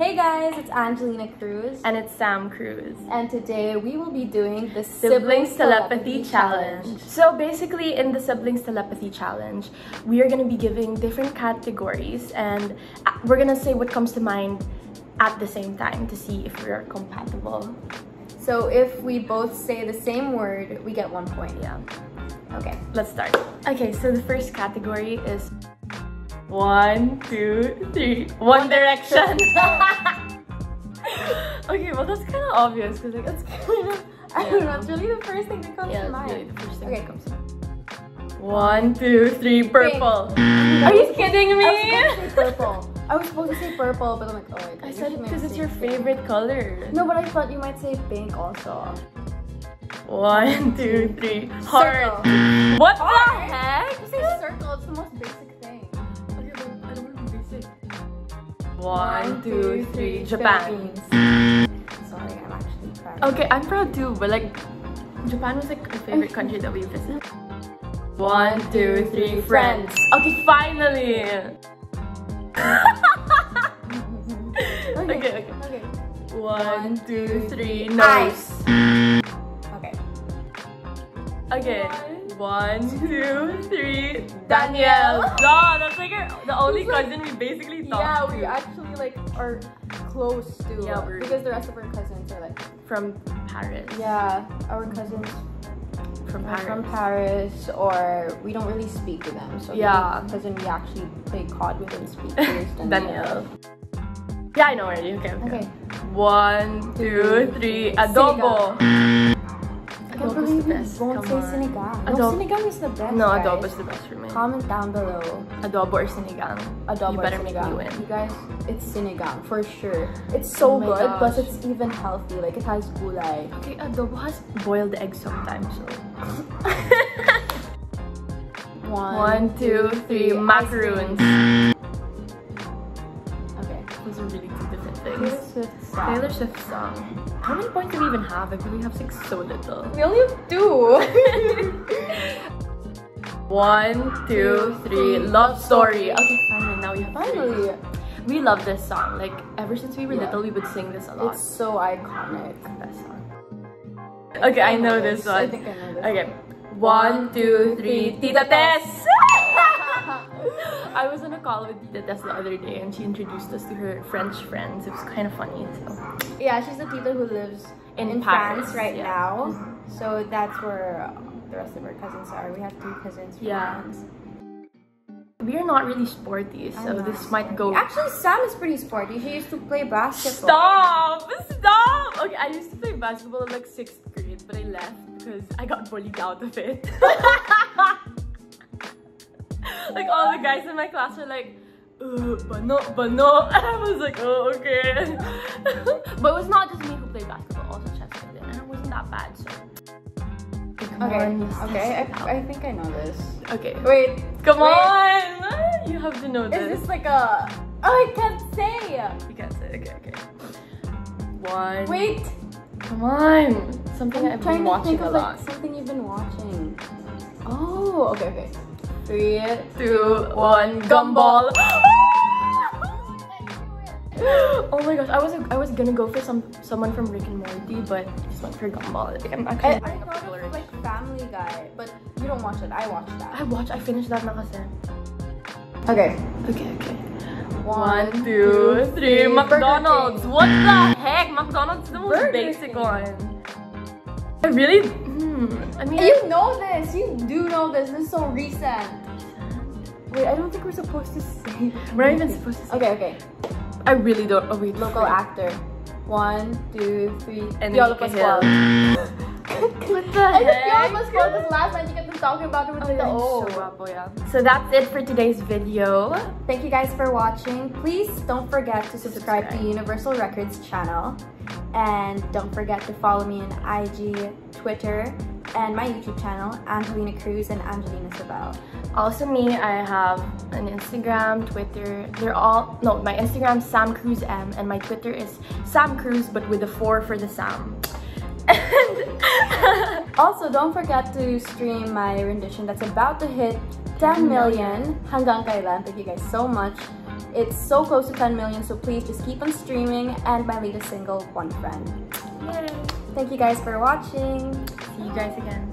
Hey guys, it's Angelina Cruz. And it's Sam Cruz. And today we will be doing the Siblings, Telepathy, Challenge. Challenge. So basically in the Siblings Telepathy Challenge, we are going to be giving different categories and uh, we're going to say what comes to mind at the same time to see if we are compatible. So if we both say the same word, we get one point. Yeah. Okay. Let's start. Okay, so the first category is one, two, three. One, Direction. okay, well that's kind of obvious because like it's kind of I don't know. It's really the first thing that comes yeah, to mind. Really the first thing okay. that comes to mind. One, two, three, purple. Are you kidding me? I was purple. I was supposed to say purple, but I'm like, oh, I, I said it because it's your favorite pink. color. No, but I thought you might say pink also. One, two, three. Heart. What the heck? You say circle. It's the most basic One, two, three. Japan. Sorry, I'm actually proud. Okay, I'm proud too, but like, Japan was like a favorite country that we visited. One, two, three. Friends. Okay, finally. okay, okay, okay. One, two, three. nice. Okay. Okay. One, two, three. Danielle. No, that's like our, the only cousin we basically talk Yeah, to. we actually like are close to. Yeah, we're because the rest of our cousins are like from Paris. Yeah, our cousins from Paris. from Paris, or we don't really speak to them. So yeah, cousin we actually play COD with and speak to Danielle. Yeah, I know already. Okay, okay. okay. One, two, three. Adobo can't believe you won't say sinigang. No, sinigang is the best, No, guys. adobo is the best for me. Comment down below. Adobo or sinigang. Adobo you better make me win. You guys, it's sinigang for sure. It's so oh good, gosh. but it's even healthy. Like it has gulay. Okay, adobo has boiled eggs sometimes, so. One, One, two, three. Macaroons. Okay. Those are really two different things. Taylor Swift song. How many points do we even have? Like, we have like so little. We only have two. One, two, three. Love story. Okay, finally, now we have finally. Three. We love this song. Like ever since we were yeah. little, we would sing this a lot. It's so iconic. Best song. Okay, I, I know, this, this one. I think I know this. Okay. One, two, three. Tita Tess. I was on a call with Tita Tess the other day and she introduced us to her French friends. It was kind of funny. So. Yeah, she's the Tita who lives in, in France right yeah. now. Mm -hmm. So that's where the rest of our cousins are. We have three cousins from yeah. France. We are not really sporty, so this might go. Actually, Sam is pretty sporty. She used to play basketball. Stop! Stop! Okay, I used to play basketball in like sixth grade, but I left because I got bullied out of it. like all the guys in my class were like, uh, but no, but no. And I was like, oh, okay. but it was not just me who played basketball, also chess played and it wasn't that bad, so. okay, okay, I, I think I know this. Okay. Wait. Come wait. on! You have to know this. Is this like a... Oh, I can't say! You can't say, okay, okay. One. Wait! Come on! Something i have been watching a lot. Like, something you've been watching. Oh, okay, okay. Three, two, one, gumball. oh my gosh, I was I was gonna go for some someone from Rick and Morty, but I just went for Gumball. I'm actually I, I thought of like Family Guy, but you don't watch it. I watched that. I watched. I finished that na kasi. Okay. Okay. Okay. One, two, three. McDonald's. What the heck? McDonald's is the most Burger basic King. one. I really Hmm. I mean, you know this. You do know this. This is so recent. Wait, I don't think we're supposed to say. We're not even supposed to say. Okay, okay. I really don't. Oh wait. Local free. actor. One, two, three. And Piolo Pascual. what the heck? I just Piolo Pascual last night you kept talking about it with oh, the O. So, guapo, oh, yeah. so that's it for today's video. Thank you guys for watching. Please don't forget to subscribe, subscribe. to Universal Records channel. And don't forget to follow me on IG, Twitter, and my YouTube channel, Angelina Cruz and Angelina Sabel. Also me, I have an Instagram, Twitter, they're all, no, my Instagram Sam Cruz M and my Twitter is Sam Cruz but with a 4 for the Sam. Also, don't forget to stream my rendition that's about to hit 10 million hanggang kailan. Thank you guys so much It's so close to 10 million, so please just keep on streaming. And my latest single, One Friend. Yay! Thank you guys for watching. See you guys again.